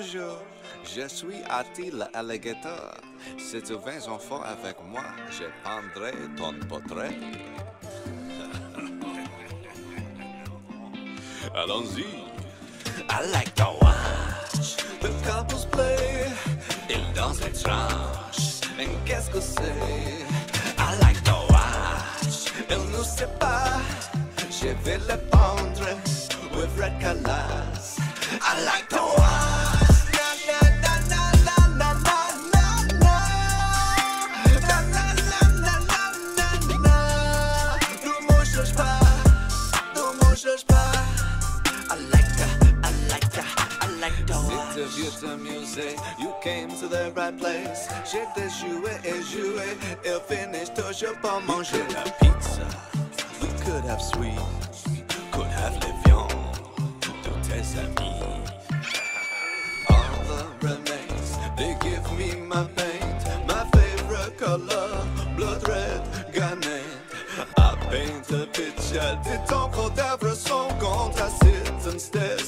Bonjour, je suis Attila Alligator. Si tu viens enfant avec moi, je prendrai ton portrait. Allons-y. I like to watch the couples play. Ils dansent les tranches. Et qu'est-ce que c'est? I like to watch. Ils nous séparent. Je vais les pendre Pas. I like that, I like that, I like you came to the right place. J'ai et jouets, ils finissent toujours par manger la pizza. We could have sweet, could have les viandes, tous tes amis. All the remains, they give me my paint, my favorite color, blood red, garnet. I paint a picture, cadavre son contre instead.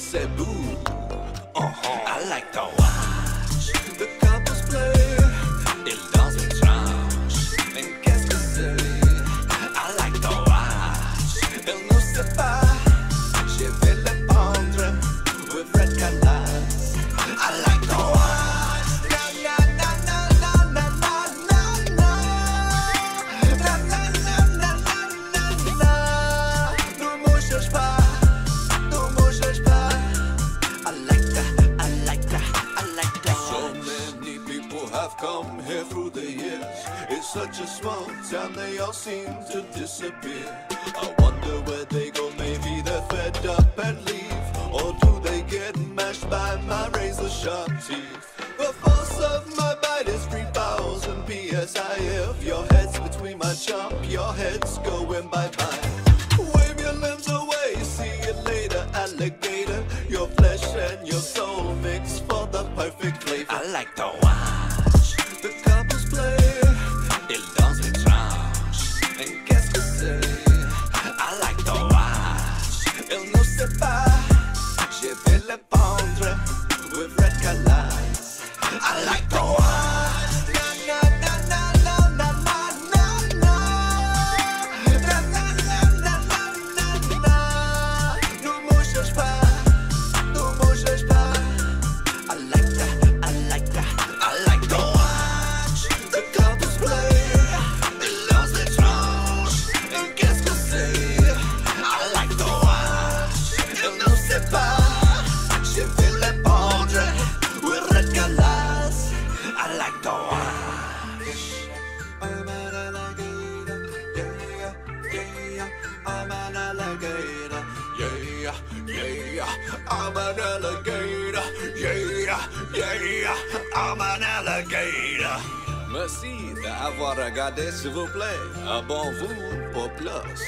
Have come here through the years. It's such a small town, they all seem to disappear. I wonder where they go, maybe they're fed up and leave. Or do they get mashed by my razor sharp teeth? The force of my bite is 3000 psi. If your head's between my chomp, your head's going bye bye. Wave your limbs away, see you later, alligator. Your flesh and your soul mix for the perfect flavor. I like to watch Je vais les pendre with red colors. I like to Merci d'avoir regardé, s'il vous plaît. Abonnez-vous pour plus.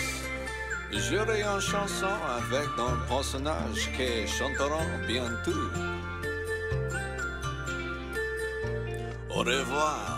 J'aurai une chanson avec un personnage qui chantera bientôt. Au revoir.